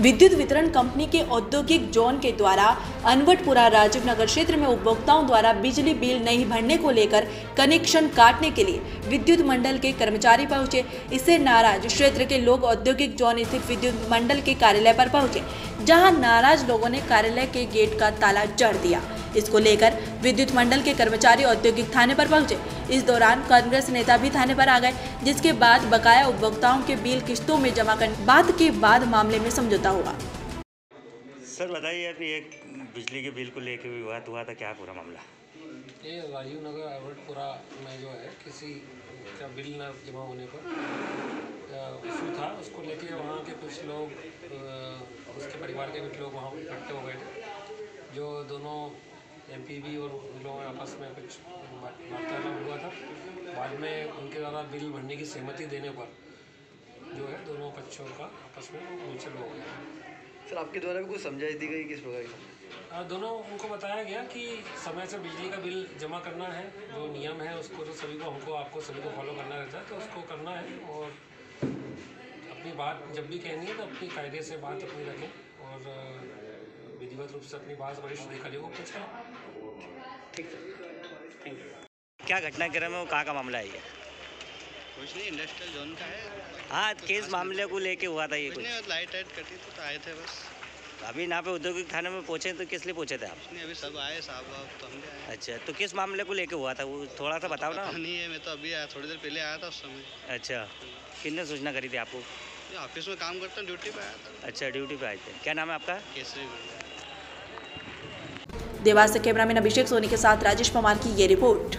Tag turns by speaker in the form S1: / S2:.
S1: विद्युत वितरण कंपनी के औद्योगिक जोन के द्वारा अनवटपुरा राजीव नगर क्षेत्र में उपभोक्ताओं द्वारा बिजली बिल नहीं भरने को लेकर कनेक्शन काटने के लिए विद्युत मंडल के कर्मचारी पहुँचे। इससे नाराज़ क्षेत्र के लोग औद्योगिक जोन स्थित विद्युत मंडल के कार्यालय पर पहुँचे, जहाँ नाराज़ लोगों ने कार्यालय के गेट का ताला जड़ दिया। इसको लेकर विद्युत मंडल के कर्मचारी औद्योगिक थाने पर पहुँचे। इस दौरान कांग्रेस नेता भी थाने पर आ गए जिसके बाद बकाया उपभोक्ताओं के बिल किस्तों में जमा करने बाद के बाद मामले में समझौता हुआ।
S2: सर बताइए अभी एक बिजली के बिल को लेके विवाद हुआ था क्या पूरा मामला?
S3: ये राजीव नगर अवटपुरा में जो है किसी का बिल न जमा होने पर इशू था उसको लेके वहाँ के कुछ लोग उसके परिवार के कुछ लोग वहाँ इकट्ठे हो गए थे जो दोनों एम पी और उन लोगों में आपस में कुछ वार्तालाप हुआ था। बाद में उनके द्वारा बिल भरने की सहमति देने पर जो है दोनों पक्षों का आपस में मुचल हो गया।
S4: सर आपके द्वारा भी कुछ समझाई दी गई किस प्रकार की
S3: दोनों उनको बताया गया कि समय से बिजली का बिल जमा करना है जो नियम है उसको तो सभी को हमको आपको सभी को फॉलो करना रहता है तो उसको करना है और अपनी बात जब भी कहनी है तो अपनी कायदे से बात अपनी रखें और विधिवत रूप से अपनी बात वरिष्ठ अधिकारियों को पूछें
S2: क्या घटनाक्रम है वो कहाँ का मामला है ये?
S5: कुछ नहीं इंडस्ट्रियल जोन का है।
S2: हाँ तो किस मामले को लेके हुआ था ये
S5: कुछ नहीं लाइट वाइट कटी थी तो आए थे बस।
S2: अभी यहाँ पे औद्योगिक थाने में पहुँचे तो किस लिए पहुँचे थे आप?
S5: नहीं अभी सब आए साहब वाहब तो हम भी आए।
S2: अच्छा तो किस मामले को लेके हुआ था वो? थोड़ा सा बताओ ना।
S5: नहीं है मैं तो अभी आया थोड़ी देर पहले आया था उस समय।
S2: अच्छा किसने सूचना करी थी आपको?
S5: ऑफ़िस में काम करता हूँ ड्यूटी पे आया था।
S2: अच्छा ड्यूटी पे आए थे। क्या नाम है आपका?
S5: केसरी
S1: देवास से कैमरामैन अभिषेक सोनी के साथ राजेश पवार की ये रिपोर्ट।